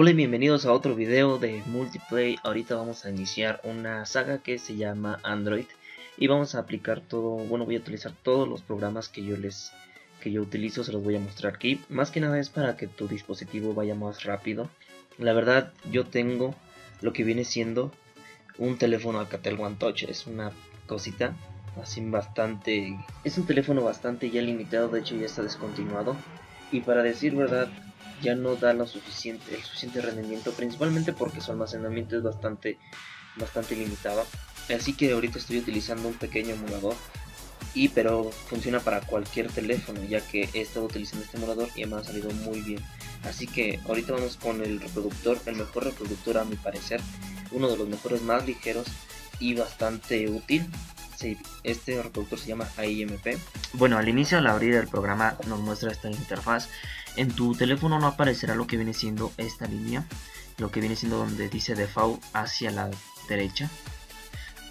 Hola y bienvenidos a otro video de Multiplay. Ahorita vamos a iniciar una saga que se llama Android y vamos a aplicar todo, bueno voy a utilizar todos los programas que yo les que yo utilizo, se los voy a mostrar aquí. Más que nada es para que tu dispositivo vaya más rápido. La verdad yo tengo lo que viene siendo un teléfono Alcatel One Touch, es una cosita así bastante es un teléfono bastante ya limitado, de hecho ya está descontinuado y para decir verdad ya no da lo suficiente, el suficiente rendimiento, principalmente porque su almacenamiento es bastante, bastante limitado. Así que ahorita estoy utilizando un pequeño emulador y pero funciona para cualquier teléfono ya que he estado utilizando este emulador y me ha salido muy bien. Así que ahorita vamos con el reproductor el mejor reproductor a mi parecer uno de los mejores más ligeros y bastante útil. Este reproductor se llama AIMP bueno al inicio al abrir el programa nos muestra esta interfaz en tu teléfono no aparecerá lo que viene siendo esta línea lo que viene siendo donde dice default hacia la derecha.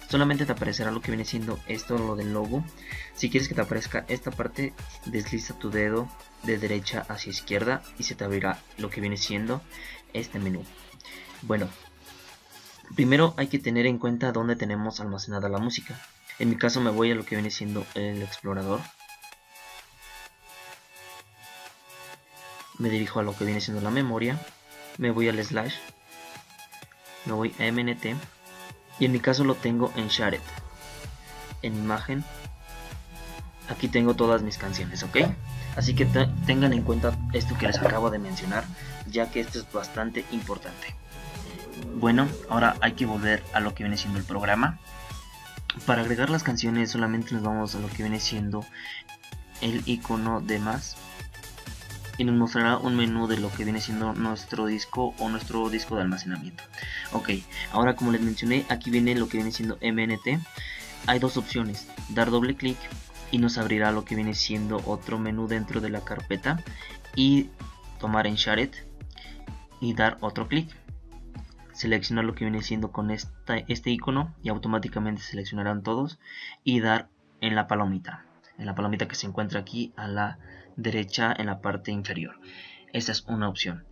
Solamente te aparecerá lo que viene siendo esto lo del logo. Si quieres que te aparezca esta parte desliza tu dedo de derecha hacia izquierda y se te abrirá lo que viene siendo este menú. Bueno primero hay que tener en cuenta dónde tenemos almacenada la música. En mi caso me voy a lo que viene siendo el explorador me dirijo a lo que viene siendo la memoria, me voy al slash, me voy a MNT y en mi caso lo tengo en Shared, en imagen, aquí tengo todas mis canciones, ¿ok? Así que tengan en cuenta esto que les acabo de mencionar, ya que esto es bastante importante. Bueno, ahora hay que volver a lo que viene siendo el programa. Para agregar las canciones solamente nos vamos a lo que viene siendo el icono de más y nos mostrará un menú de lo que viene siendo nuestro disco o nuestro disco de almacenamiento. Ok ahora como les mencioné aquí viene lo que viene siendo MNT hay dos opciones dar doble clic y nos abrirá lo que viene siendo otro menú dentro de la carpeta y tomar en Shared y dar otro clic. Seleccionar lo que viene siendo con este icono y automáticamente seleccionarán todos y dar en la palomita en la palomita que se encuentra aquí a la derecha en la parte inferior. Esta es una opción,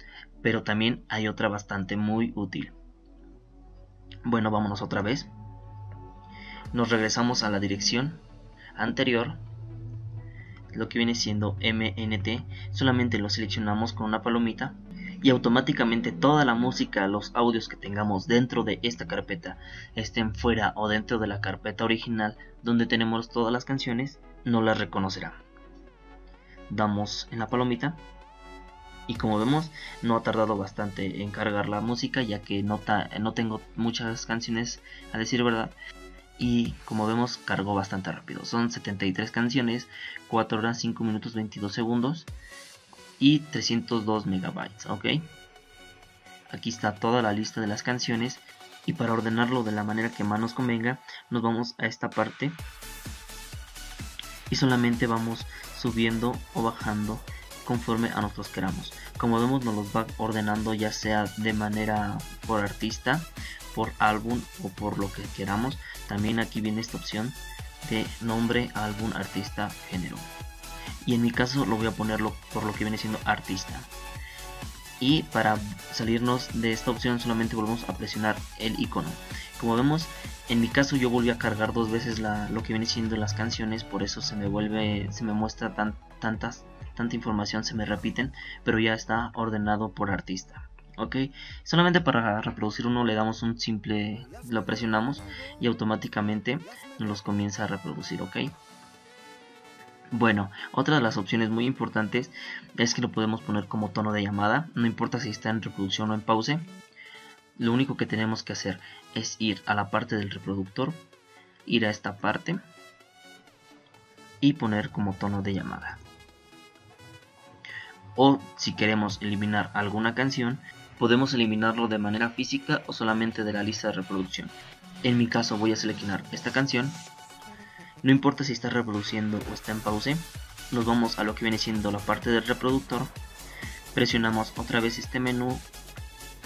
pero también hay otra bastante muy útil. Bueno, vámonos otra vez. Nos regresamos a la dirección anterior, lo que viene siendo MNT, solamente lo seleccionamos con una palomita y automáticamente toda la música, los audios que tengamos dentro de esta carpeta estén fuera o dentro de la carpeta original donde tenemos todas las canciones, no las reconocerá. Damos en la palomita y como vemos no ha tardado bastante en cargar la música ya que no, no tengo muchas canciones a decir verdad. Y como vemos cargó bastante rápido. Son 73 canciones 4 horas 5 minutos 22 segundos y 302 megabytes ok aquí está toda la lista de las canciones y para ordenarlo de la manera que más nos convenga nos vamos a esta parte y solamente vamos subiendo o bajando conforme a nosotros queramos. Como vemos nos los va ordenando ya sea de manera por artista, por álbum o por lo que queramos. También aquí viene esta opción de nombre, álbum, artista, género. Y en mi caso lo voy a ponerlo por lo que viene siendo artista. Y para salirnos de esta opción solamente volvemos a presionar el icono. Como vemos en mi caso yo volví a cargar dos veces lo que viene siendo las canciones, por eso se me vuelve, se me muestra tan, tantas, tanta información, se me repiten, pero ya está ordenado por artista. Ok, solamente para reproducir uno le damos un simple, lo presionamos y automáticamente nos comienza a reproducir, ok. Bueno, otra de las opciones muy importantes es que lo podemos poner como tono de llamada, no importa si está en reproducción o en pause, lo único que tenemos que hacer es ir a la parte del reproductor, ir a esta parte y poner como tono de llamada. O si queremos eliminar alguna canción, podemos eliminarlo de manera física o solamente de la lista de reproducción. En mi caso voy a seleccionar esta canción. No importa si está reproduciendo o está en pause, nos vamos a lo que viene siendo la parte del reproductor. Presionamos otra vez este menú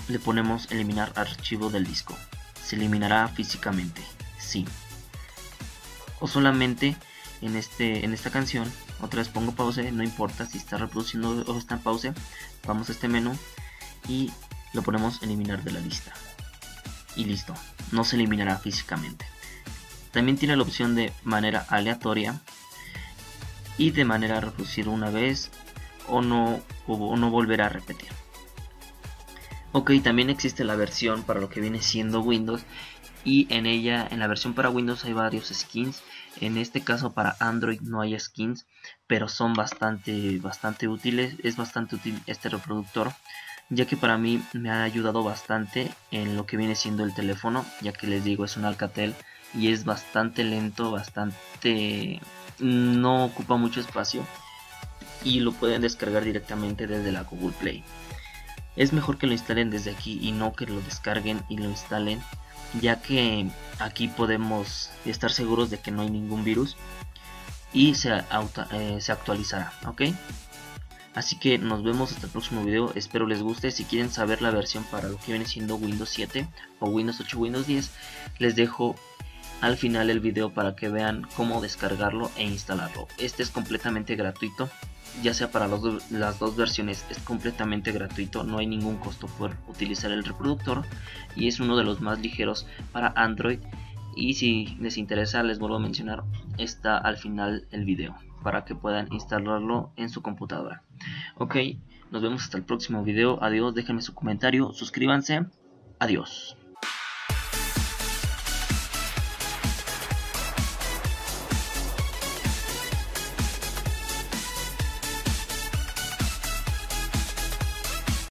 le ponemos eliminar archivo del disco. Se eliminará físicamente, sí. O solamente en, este, en esta canción, otra vez pongo pause, no importa si está reproduciendo o está en pause. Vamos a este menú y lo ponemos eliminar de la lista y listo no se eliminará físicamente también tiene la opción de manera aleatoria y de manera reproducir una vez o no, o no volver a repetir ok también existe la versión para lo que viene siendo Windows y en ella en la versión para Windows hay varios skins. En este caso para Android no hay skins pero son bastante bastante útiles es bastante útil este reproductor ya que para mí me ha ayudado bastante en lo que viene siendo el teléfono ya que les digo es un Alcatel y es bastante lento bastante no ocupa mucho espacio y lo pueden descargar directamente desde la Google Play es mejor que lo instalen desde aquí y no que lo descarguen y lo instalen ya que aquí podemos estar seguros de que no hay ningún virus y se, eh, se actualizará ok así que nos vemos hasta el próximo video. Espero les guste. Si quieren saber la versión para lo que viene siendo Windows 7 o Windows 8 Windows 10 les dejo al final el video para que vean cómo descargarlo e instalarlo. Este es completamente gratuito ya sea para las dos versiones es completamente gratuito, no hay ningún costo por utilizar el reproductor y es uno de los más ligeros para Android. Y si les interesa les vuelvo a mencionar está al final el video para que puedan instalarlo en su computadora. Ok nos vemos hasta el próximo video. Adiós déjenme su comentario suscríbanse. Adiós